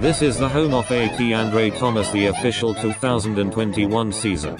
This is the home of A.T. Andre Thomas the official 2021 season.